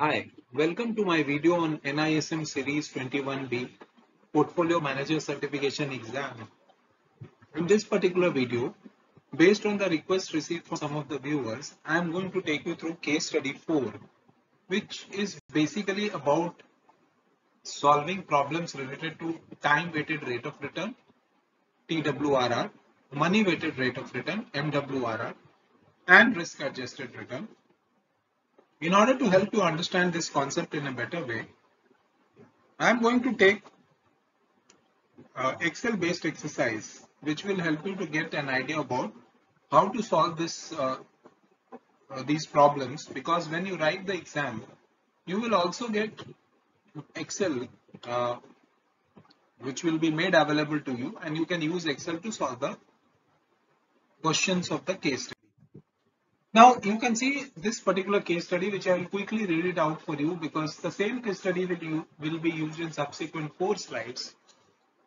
Hi, welcome to my video on NISM Series 21B Portfolio Manager Certification Exam. In this particular video, based on the request received from some of the viewers, I am going to take you through case study 4, which is basically about solving problems related to time weighted rate of return, TWRR, money weighted rate of return, MWRR, and risk adjusted return in order to help you understand this concept in a better way, I am going to take uh, Excel based exercise which will help you to get an idea about how to solve this uh, uh, these problems. Because when you write the exam you will also get Excel uh, which will be made available to you and you can use Excel to solve the questions of the case now you can see this particular case study which I will quickly read it out for you because the same case study will, you, will be used in subsequent four slides.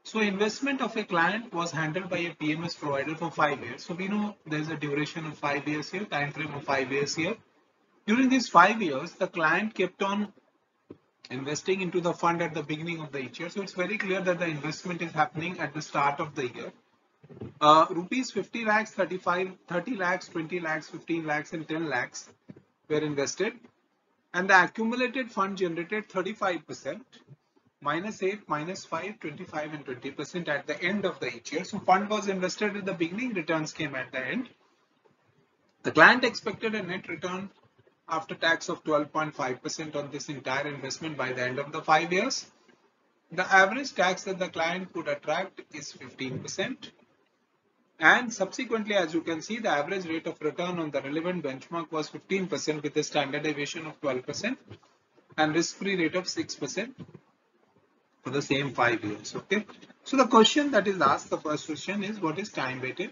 So investment of a client was handled by a PMS provider for five years. So we know there's a duration of five years here, time frame of five years here. During these five years, the client kept on investing into the fund at the beginning of the year. So it's very clear that the investment is happening at the start of the year uh, rupees 50 lakhs, 35, 30 lakhs, 20 lakhs, 15 lakhs and 10 lakhs were invested and the accumulated fund generated 35% minus 8, minus 5, 25 and 20% at the end of the each year. So fund was invested at the beginning, returns came at the end. The client expected a net return after tax of 12.5% on this entire investment by the end of the five years. The average tax that the client could attract is 15%. And subsequently, as you can see, the average rate of return on the relevant benchmark was 15% with a standard deviation of 12% and risk-free rate of 6% for the same five years. Okay. So the question that is asked, the first question is what is time weighted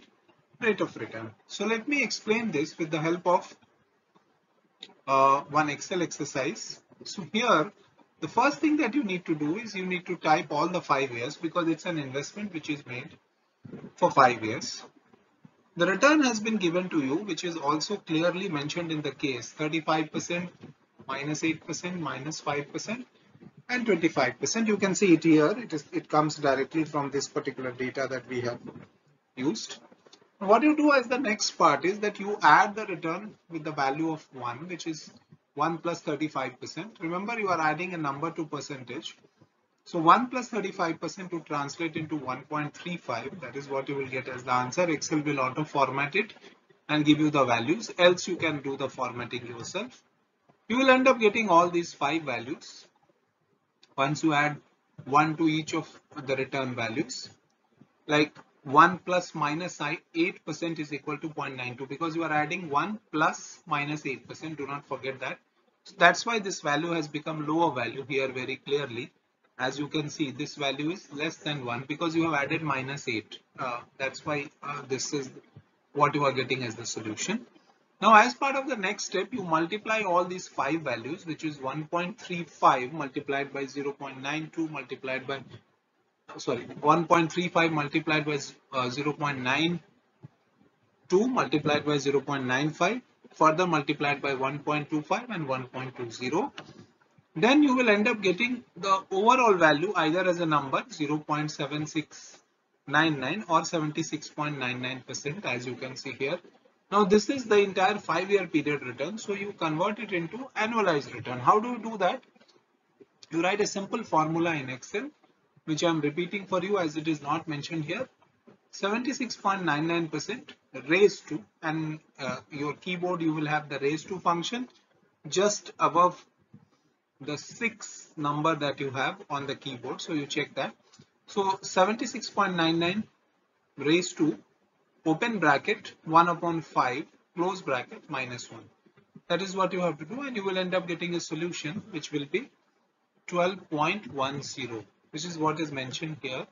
rate of return? So let me explain this with the help of uh, one Excel exercise. So here, the first thing that you need to do is you need to type all the five years because it's an investment which is made for 5 years. The return has been given to you which is also clearly mentioned in the case 35% minus 8% minus 5% and 25%. You can see it here. It is it comes directly from this particular data that we have used. What you do as the next part is that you add the return with the value of 1 which is 1 plus 35%. Remember you are adding a number to percentage. So 1 plus 35% to translate into 1.35 that is what you will get as the answer. Excel will auto format it and give you the values else you can do the formatting yourself. You will end up getting all these five values once you add 1 to each of the return values like 1 plus minus 8% is equal to 0.92 because you are adding 1 plus minus 8% do not forget that. So that's why this value has become lower value here very clearly as you can see this value is less than 1 because you have added minus 8 uh, that's why uh, this is what you are getting as the solution. Now as part of the next step you multiply all these five values which is 1.35 multiplied by 0.92 multiplied by sorry 1.35 multiplied by uh, 0.92 multiplied by 0.95 further multiplied by 1.25 and 1.20 then you will end up getting the overall value either as a number 0.7699 or 76.99% as you can see here. Now this is the entire five year period return. So you convert it into annualized return. How do you do that? You write a simple formula in Excel which I am repeating for you as it is not mentioned here. 76.99% raised to and uh, your keyboard you will have the raised to function just above the six number that you have on the keyboard. So you check that. So 76.99 raised to open bracket 1 upon 5 close bracket minus 1. That is what you have to do and you will end up getting a solution which will be 12.10 which is what is mentioned here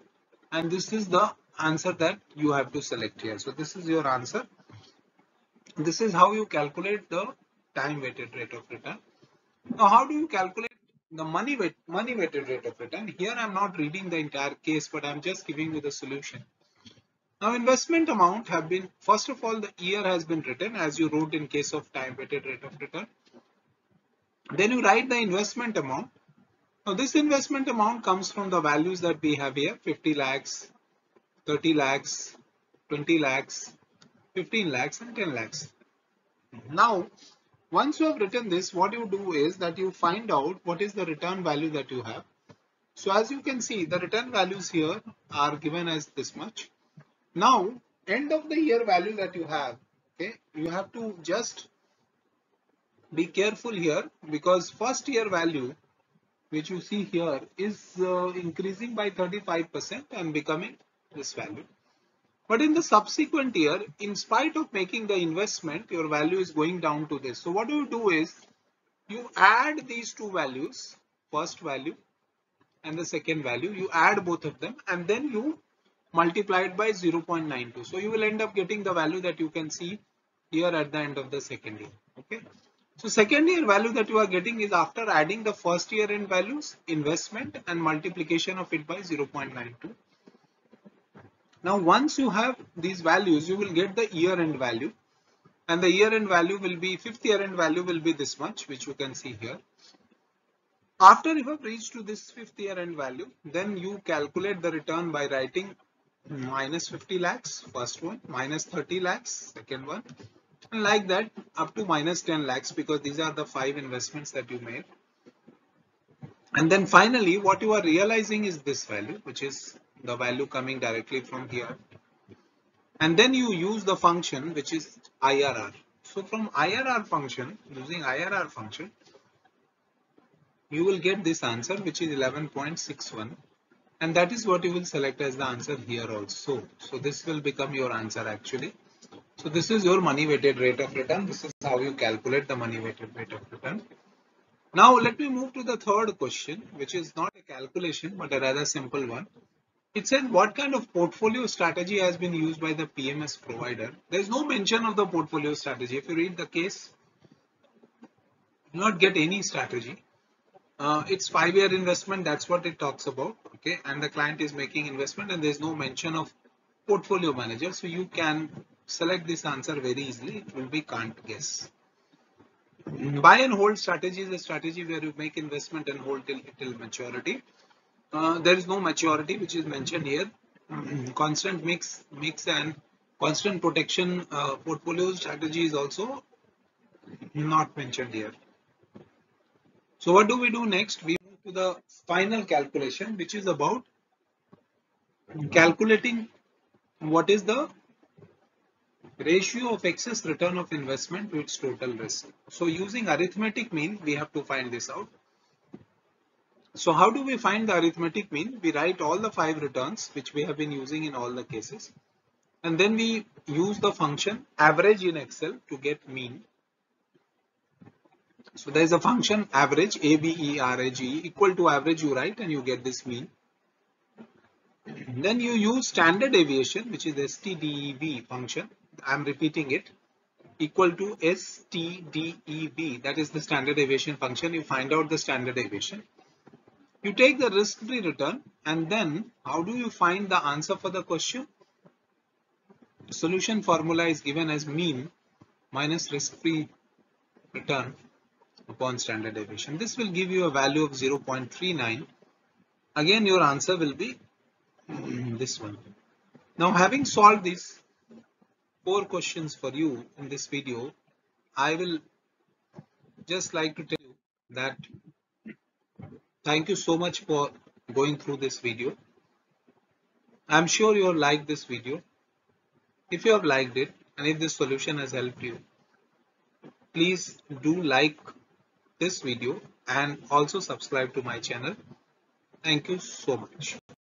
and this is the answer that you have to select here. So this is your answer. This is how you calculate the time weighted rate of return. Now, how do you calculate the money weight, money weighted rate of return? Here, I'm not reading the entire case, but I'm just giving you the solution. Now, investment amount have been, first of all, the year has been written as you wrote in case of time weighted rate of return. Then you write the investment amount. Now this investment amount comes from the values that we have here 50 lakhs, 30 lakhs, 20 lakhs, 15 lakhs and 10 lakhs. Now once you have written this what you do is that you find out what is the return value that you have. So as you can see the return values here are given as this much. Now end of the year value that you have okay you have to just be careful here because first year value which you see here is uh, increasing by 35% and becoming this value. But in the subsequent year, in spite of making the investment, your value is going down to this. So what do you do is you add these two values, first value and the second value, you add both of them and then you multiply it by 0.92. So you will end up getting the value that you can see here at the end of the second year. Okay. So second year value that you are getting is after adding the first year end values, investment and multiplication of it by 0.92. Now once you have these values, you will get the year end value and the year end value will be fifth year end value will be this much which you can see here. After you have reached to this fifth year end value, then you calculate the return by writing minus 50 lakhs first one, minus 30 lakhs second one, and like that up to minus 10 lakhs because these are the five investments that you made and then finally what you are realizing is this value which is the value coming directly from here and then you use the function which is IRR so from IRR function using IRR function you will get this answer which is 11.61 and that is what you will select as the answer here also so this will become your answer actually so this is your money weighted rate of return. This is how you calculate the money weighted rate of return. Now let me move to the third question, which is not a calculation, but a rather simple one. It says what kind of portfolio strategy has been used by the PMS provider. There is no mention of the portfolio strategy. If you read the case, you not get any strategy. Uh, it's five year investment. That's what it talks about. Okay. And the client is making investment and there's no mention of portfolio manager. So you can select this answer very easily. It will be can't guess. Buy and hold strategy is a strategy where you make investment and hold till, till maturity. Uh, there is no maturity which is mentioned here. constant mix, mix and constant protection uh, portfolio strategy is also not mentioned here. So what do we do next? We move to the final calculation which is about calculating what is the ratio of excess return of investment to its total risk. So using arithmetic mean, we have to find this out. So how do we find the arithmetic mean? We write all the five returns which we have been using in all the cases. And then we use the function average in Excel to get mean. So there is a function average A-B-E-R-A-G equal to average you write and you get this mean. Then you use standard deviation which is STDEV function I'm repeating it equal to STDEV that is the standard deviation function you find out the standard deviation you take the risk-free return and then how do you find the answer for the question? Solution formula is given as mean minus risk-free return upon standard deviation. This will give you a value of 0.39 again your answer will be this one. Now having solved these four questions for you in this video. I will just like to tell you that thank you so much for going through this video. I'm sure you have liked this video. If you have liked it and if this solution has helped you, please do like this video and also subscribe to my channel. Thank you so much.